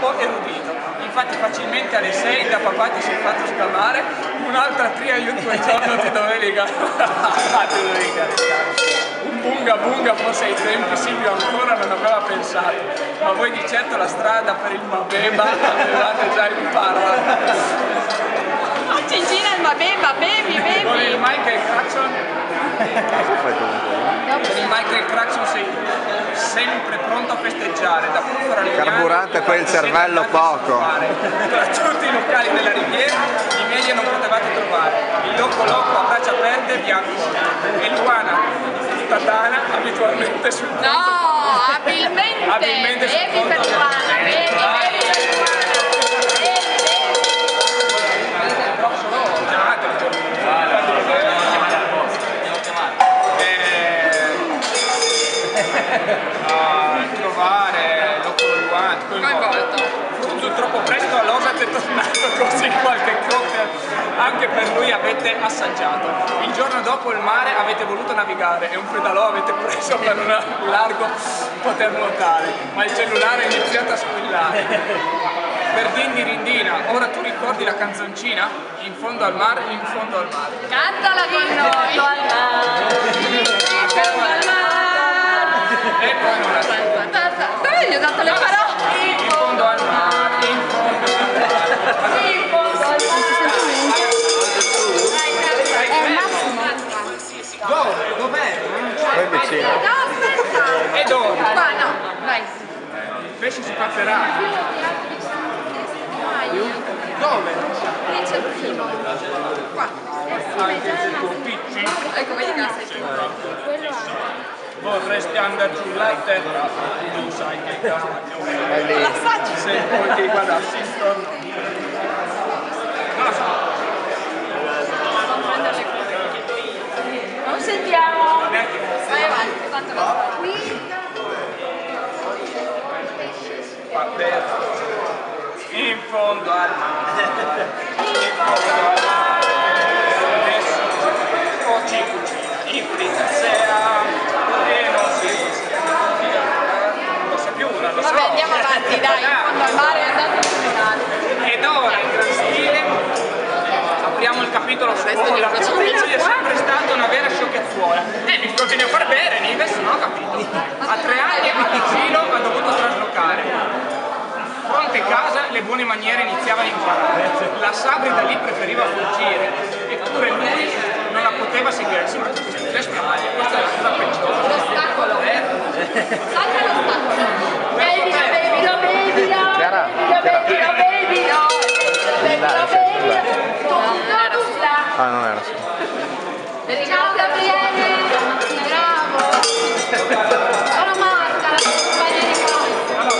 troppo erudito. Infatti facilmente alle 6 da papà ti sei fatto scamare, un'altra tria aiuto quel giorno ti dovevi caricare. Un bunga bunga forse ai tempi Silvio ancora non aveva pensato, ma voi di certo la strada per il Mabeba avevate già imparato. Cicina il Mabeba, bevi, bevi! Con il Michael Craxon Cosa fai tu? con il Michael Craxon sempre pronto a festeggiare, da Lignani Carburante per il cervello poco. Tra tutti i locali della Riviera i media non potevate trovare. Il Loco Loco a braccia aperte bianco e Luana Tatana abitualmente sul. No, abilmente! Abilmente sul bevi per Luana, bevi, bevi a trovare Loco Luana bevi! Coinvolto. Tutto troppo presto a Losat è tornato così qualche cocktail anche per lui avete assaggiato. Il giorno dopo il mare avete voluto navigare e un pedalò avete preso per un largo poter nuotare, ma il cellulare è iniziato a squillare. Per Dindi Rindina, ora tu ricordi la canzoncina? In fondo al mare, in fondo al mare. Cantala con noi! In fondo al mare! E poi non la so. Dove gli ho dato le parole? In fondo al mare, in fondo al mare. In fondo al mare! È Massimo. Dove? Dov'è? Poi vicino. No, aspetta! E dove? Qua, no, vai. Il pesce si passerà. Dove? Lì c'è il primo. Qua. Ecco, vedi che la sei tu. Quello è. Vorresti andare sulla terra, tu sai che. L'assaggi? Se poi ti guardassi intorno. Non sentiamo. Vai avanti, tanto so. Qui. In fondo al mare. In fondo al mare. Vabbè, andiamo avanti, dai. In fondo al mare è andato finale. Ed ora in gran stile apriamo il capitolo su la Pizzi è sempre stata una vera sciocchezzuola. E mi continui a far bere, Nives, non ho capito. A tre anni a Ticino ha dovuto traslocare. Fronte casa le buone maniere iniziava a imparare. La Sabri da lì preferiva fuggire. Eppure lui non la poteva seguire. Sì, ma tu sei questa è la cosa peggiore. L'ostacolo. Eh? Salta l'ostacolo. Bevilo. Tutto nulla. Ah, non era sì. Ciao Gabriele. Bravo. Sono Marta, la tua compagna di corso.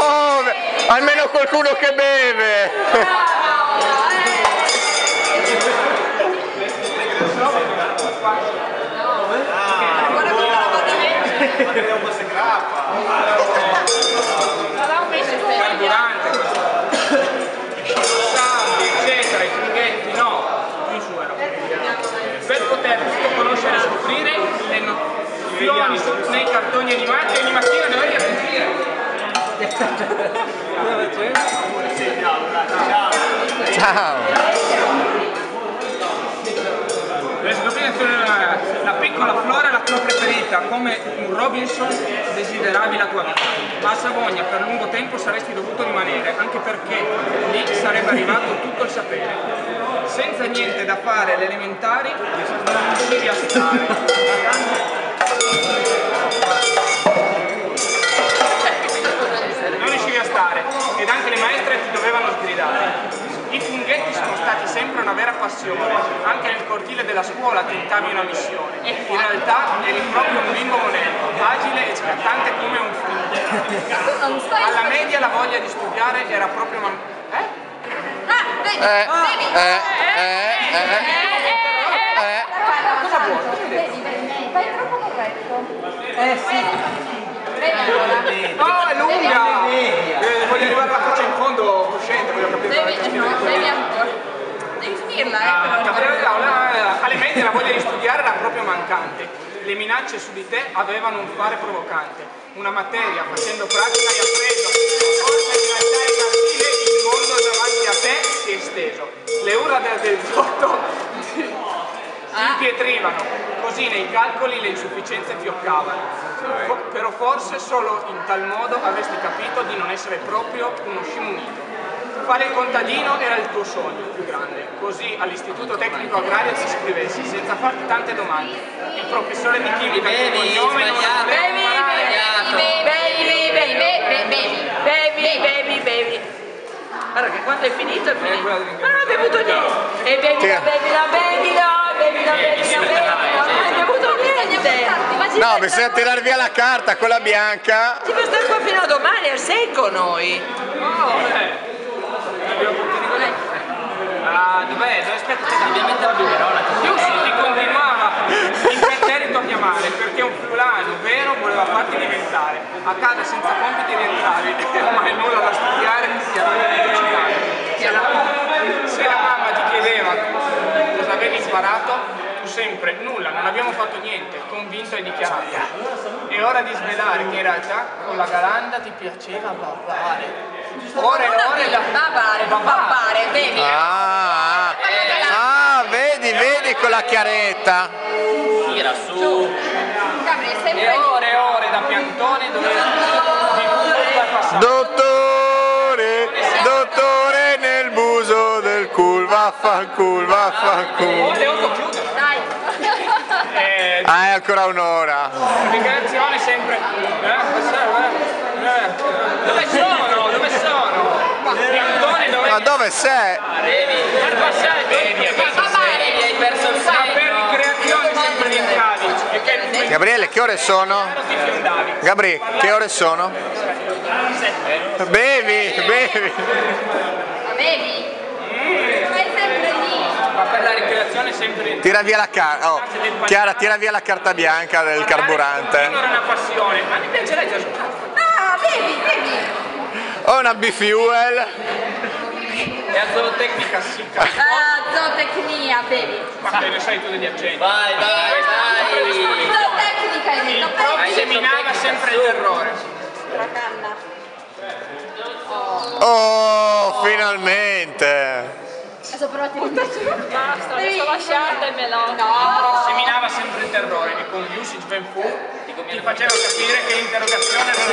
Oh, beh, almeno qualcuno che beve! Come la vado a leggere. Sarà un pesce sveglio. carburante, sabbi, eccetera, i funghetti, no. Per poter conoscere e scoprire le nozioni nei cartoni animati ogni mattina dovevi sentire. Ciao! Le la Flora è la tua preferita, come un Robinson desideravi la tua vita. Ma a Savogna per lungo tempo saresti dovuto rimanere, anche perché lì sarebbe arrivato tutto il sapere. Senza niente da fare alle elementari, non riuscivi a stare. Sempre una vera passione, anche nel cortile della scuola tentavi una missione. In realtà eri proprio un bimbo monello, agile e scattante come un stai Alla media la voglia di studiare era proprio man... Eh? Ah, vedi, Eh, vedi. eh, eh, eh. Eh. Cosa vuoi? vedi, vedi, fai troppo corretto. Vedi allora. No, è lunga! Eh, voglio arrivare alla faccia in fondo, cosciente, voglio capire Devi, no, devi ancora. Finirla, eh, Ah, però. Gabriele Laura, eh, alle medie la voglia di studiare era proprio mancante. Le minacce su di te avevano un fare provocante. Una materia facendo pratica hai appreso. A forza di lanciare cartine il mondo davanti a te si è esteso. Le urla del, del voto ti impietrivano. Così nei calcoli le insufficienze fioccavano. Però forse solo in tal modo avresti capito di non essere proprio uno scimunito. Fare il contadino era il tuo sogno più grande, così all'istituto tecnico agrario ti iscrivessi senza farti tante domande. Il professore di chimica Bevi, cognome non Bevi, bevi, bevi, bevi, bevi, bevi, bevi, bevi. Guarda che quando è finito è finito. del Ma non ha bevuto niente. E bevi, bevi, no, bevi, no, bevi, no, bevi, no, bevi, no, non hai bevuto niente. No, bisogna tirare via la carta, quella bianca. Ci per stare qua fino a domani al secco noi. Oh, eh. Abbiamo tutti di quelli. Dov'è? Dove aspetta? aspetta. Ovviamente la biberola. Giusto, ti continuava imperterrito a chiamare perché un fulano vero voleva farti diventare. A casa senza compiti rientravi non mai nulla da studiare ti aveva citato. Se la, mamma ti chiedeva cosa avevi imparato, tu sempre nulla, non abbiamo fatto niente, convinto e dichiarato. È ora di svelare che in realtà con la galanda ti piaceva babare. Ore e ore da Babare, babare, bevi. Ah, ah. Ah, vedi, vedi con la chiaretta. Tira su. E ore e ore da piantone dove. Dottore, dottore nel buso del cul, vaffancul, vaffancul. Devo chiudere. Dai. Eh, Ah, è ancora un'ora. Ricreazione sempre. Eh, eh, eh. Dove sono? Ma dove sei? Gabriele, che ore sono? ti fiondavi. Gabri, che ore sono? Bevi, bevi. Ma bevi? Ma per la ricreazione sempre. Tira via la carta. Oh, Chiara, tira via la carta bianca del carburante. Era una passione, ma mi piacerebbe. Ah, bevi, bevi. Ho una bifuel. E a zootecnica si Ah, zootecnia, bevi. Ma te ne sai tu degli accenti. Vai, vai, vai. Zootecnica hai Il detto, prof bevi. seminava sempre il terrore. La canna. Oh, finalmente. Adesso però ti Basta, adesso lasciatemelo. No. seminava sempre il terrore e con usage ben fu ti faceva capire che l'interrogazione era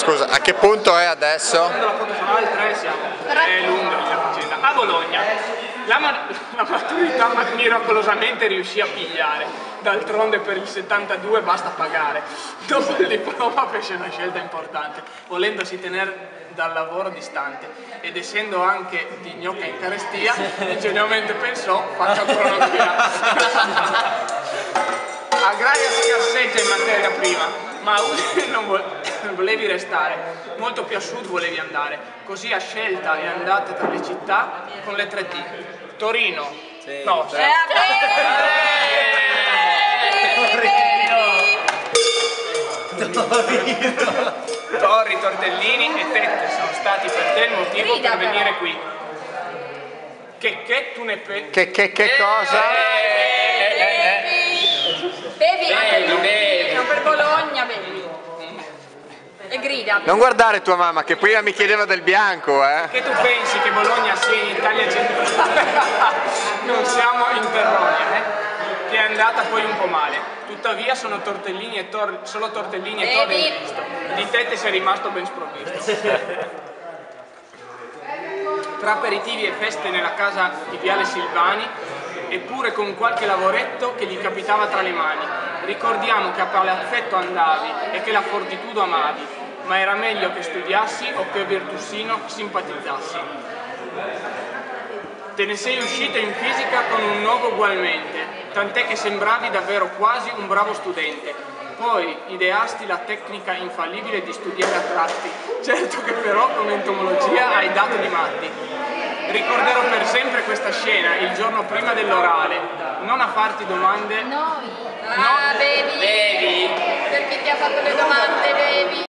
Scusa, a che punto è adesso? Sono al 3 siamo. È lunga la faccenda. A Bologna. La, ma- la maturità ma- miracolosamente riuscì a pigliare. D'altronde per il 72 basta pagare. Dopo il diploma fece una scelta importante, volendosi tenere dal lavoro distante ed essendo anche di gnocca in carestia, ingenuamente pensò faccio agronomia. Agraria scarseggia in materia prima, ma non, vo- non volevi restare, molto più a sud volevi andare, così a scelta e andate tra le città con le 3T. Torino, no, Eh, Torri, Tortellini e Tette sono stati per te il motivo per però. venire qui. Che che tu ne pensi? Che, che, che cosa? Bevi. Bevi, bevi. No, per Bologna, bevi. Grida. Non guardare tua mamma che prima mi chiedeva del bianco, eh. Che tu pensi che Bologna sia in Italia centrale? non siamo in Terronia, eh? Ti è andata poi un po' male. Tuttavia sono tortellini e tor- solo tortellini e torri. Di te ti sei rimasto ben sprovvisto. Tra aperitivi e feste nella casa di Viale Silvani, eppure con qualche lavoretto che gli capitava tra le mani. Ricordiamo che a palazzetto andavi e che la fortitudo amavi, ma era meglio che studiassi o che Virtussino simpatizzassi. Te ne sei uscita in fisica con un novo ugualmente, tant'è che sembravi davvero quasi un bravo studente. Poi ideasti la tecnica infallibile di studiare a tratti, certo che però con entomologia hai dato di matti. Ricorderò per sempre questa scena, il giorno prima dell'orale, non a farti domande, Noi. Ah, bevi. Bevi. Perché ti ha fatto le domande, bevi.